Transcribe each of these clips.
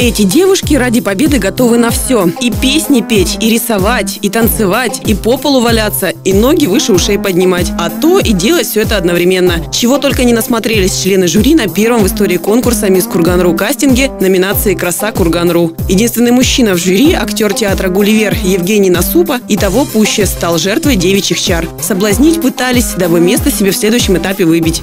Эти девушки ради победы готовы на все. И песни петь, и рисовать, и танцевать, и по полу валяться, и ноги выше ушей поднимать. А то и делать все это одновременно. Чего только не насмотрелись члены жюри на первом в истории конкурса «Мисс Курганру» кастинге номинации «Краса Курганру». Единственный мужчина в жюри, актер театра «Гулливер» Евгений Насупа, и того пуще стал жертвой девичьих чар. Соблазнить пытались, дабы место себе в следующем этапе выбить.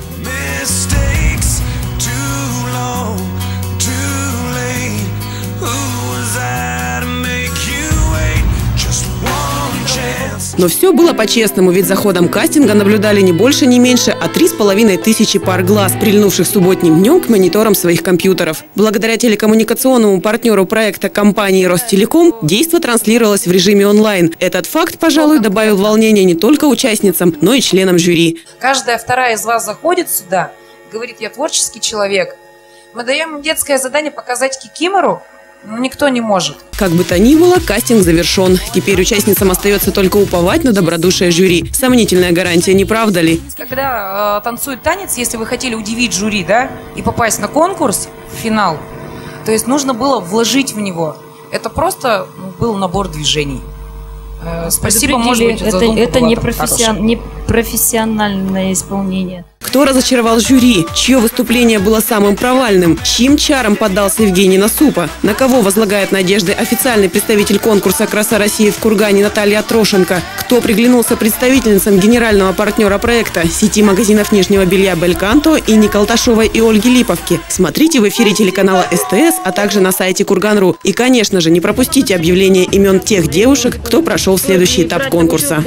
Но все было по-честному, ведь за ходом кастинга наблюдали не больше, не меньше, а три с половиной тысячи пар глаз, прильнувших субботним днем к мониторам своих компьютеров. Благодаря телекоммуникационному партнеру проекта компании «Ростелеком» действо транслировалось в режиме онлайн. Этот факт, пожалуй, добавил волнения не только участницам, но и членам жюри. Каждая вторая из вас заходит сюда, говорит, я творческий человек. Мы даем детское задание показать кикимору, но никто не может. Как бы то ни было, кастинг завершен. Теперь участницам остается только уповать на добродушие жюри. Сомнительная гарантия, не правда ли? Когда э, танцует танец, если вы хотели удивить жюри, да, и попасть на конкурс, в финал, то есть нужно было вложить в него. Это просто ну, был набор движений. Э, спасибо, может быть, это, это не, профессион- не профессиональное исполнение. Кто разочаровал жюри? Чье выступление было самым провальным? Чьим чаром поддался Евгений Насупа? На кого возлагает надежды официальный представитель конкурса «Краса России» в Кургане Наталья Трошенко? Кто приглянулся представительницам генерального партнера проекта сети магазинов нижнего белья «Бельканто» и Николташовой и Ольги Липовки? Смотрите в эфире телеканала СТС, а также на сайте Курган.ру. И, конечно же, не пропустите объявление имен тех девушек, кто прошел следующий этап конкурса.